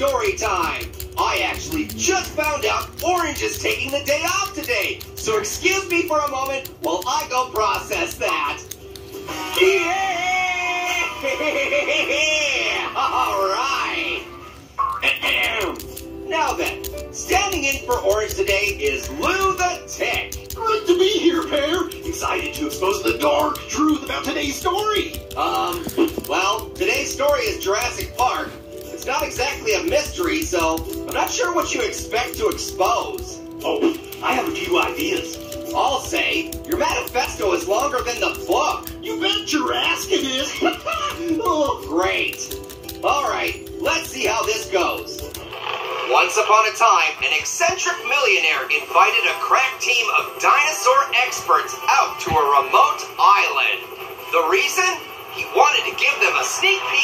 story time. I actually just found out Orange is taking the day off today. So excuse me for a moment while I go process that. Yeah! All right. now then, standing in for Orange today is Lou the Tick. Great to be here, Pear. Excited to expose the dark truth about today's story. Um, well, today's story is Jurassic Park. It's not exactly a mystery, so I'm not sure what you expect to expose. Oh, I have a few ideas. I'll say, your manifesto is longer than the book. You bet your ass it is. oh, great. All right, let's see how this goes. Once upon a time, an eccentric millionaire invited a crack team of dinosaur experts out to a remote island. The reason? He wanted to give them a sneak peek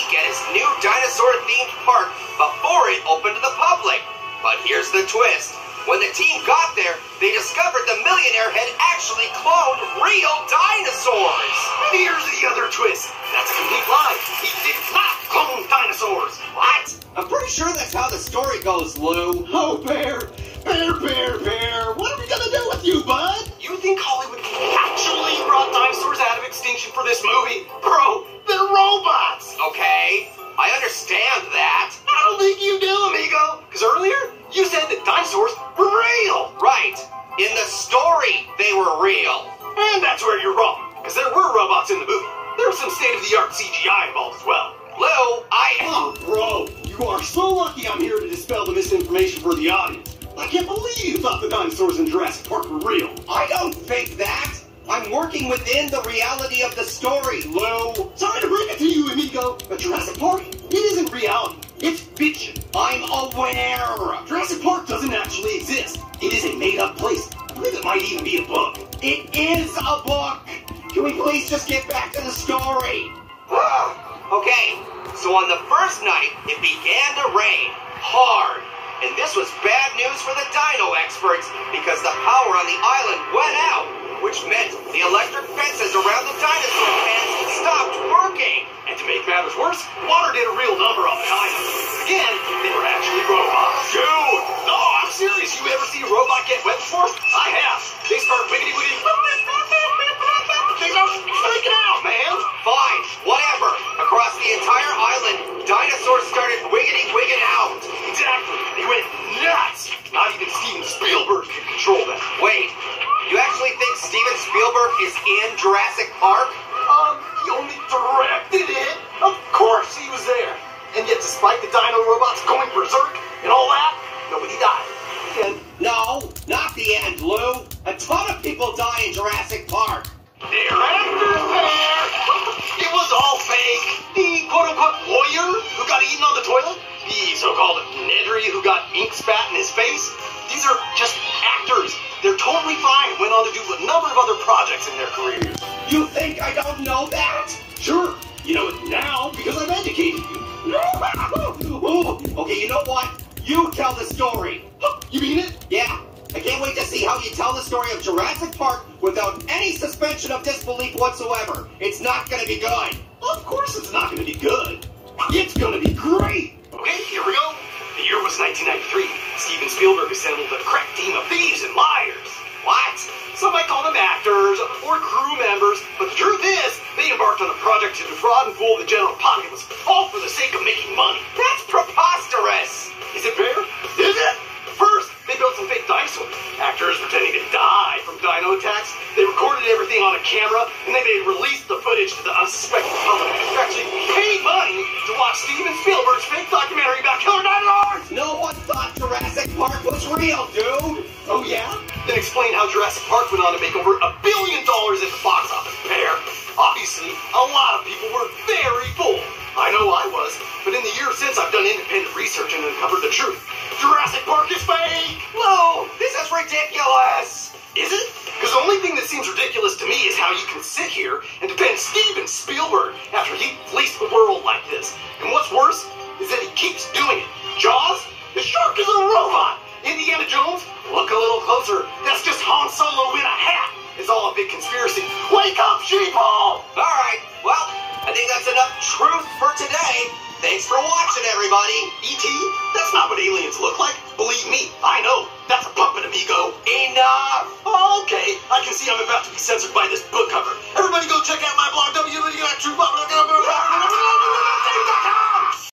park before it opened to the public. But here's the twist. When the team got there, they discovered the millionaire had actually cloned real dinosaurs. And here's the other twist. That's a complete lie. He did not clone dinosaurs. What? I'm pretty sure that's how the story goes, Lou. Oh, Bear. Bear, Bear, Pear. What are we gonna do with you, bud? You think Hollywood actually brought dinosaurs out of extinction for this movie? Bro, they're robots. And that's where you're wrong. Because there were robots in the movie. There was some state-of-the-art CGI involved as well. Lou, I... Oh, bro, you are so lucky I'm here to dispel the misinformation for the audience. I can't believe you thought the dinosaurs in Jurassic Park were real. I don't think that. I'm working within the reality of the story, Lou. Sorry to break it to you, amigo, but Jurassic Park, it isn't reality. It's fiction. I'm aware. Jurassic Park doesn't actually exist. It is a made-up place. I believe it might even be a book. It is a book. Can we please just get back to the story? okay, so on the first night, it began to rain hard. And this was bad news for the dino experts because the power on the island went out, which meant the electric fences around the dinosaur pens stopped working. And to make matters worse, water did a real number on the island. Again, they were actually robots. Dude! No, I'm serious. You ever see a robot get wet before? I have. Is in Jurassic Park? Um, he only directed it. Of course he was there. And yet, despite the dino robots going berserk and all that, nobody died. And No, not the end, Lou. A ton of people die in Jurassic Park. they're there. It was all fake. The quote-unquote lawyer who got eaten on the toilet. The so-called Nedry who got ink spat in his face. These are just actors. They're totally fine. Went on to do a number of other projects in their careers. You think I don't know that? Sure, you know it now because I've educated you. Ooh, okay, you know what? You tell the story. You mean it? Yeah, I can't wait to see how you tell the story of Jurassic Park without any suspension of disbelief whatsoever. It's not gonna be good. Of course it's not going to be good. It's going to be great. Okay, here we go. The year was 1993. Steven Spielberg assembled a crack team of thieves and liars. What? Some might call them actors or crew members, but the truth is, they embarked on a project to defraud and fool the general populace, all for the sake of making money. That's preposterous. Is it fair? Is it? First, they built some fake dinosaurs. Actors pretending to die from dino attacks. They recorded everything on a camera, and then they released the footage to the unsuspecting public actually paid money to watch Steven Spielberg's fake documentary how Jurassic Park went on to make over a billion dollars at the box office Pear. Obviously, a lot of people were very fooled. I know I was, but in the years since I've done independent research and uncovered the truth. Jurassic Park is fake! Lou, this is ridiculous. Is it? Because the only thing that seems ridiculous to me is how you can sit here and defend Steven Spielberg after he fleeced the world like this. And what's worse is that he keeps doing it. Jaws? The shark is a robot. Indiana Jones? Look a little closer. That's solo in a hat is all a big conspiracy. Wake up, sheeple! All right, well, I think that's enough truth for today. Thanks for watching, everybody. E.T., that's not what aliens look like. Believe me, I know. That's a puppet, amigo. Enough! Okay, I can see I'm about to be censored by this book cover. Everybody go check out my blog, www.truepuppet.com.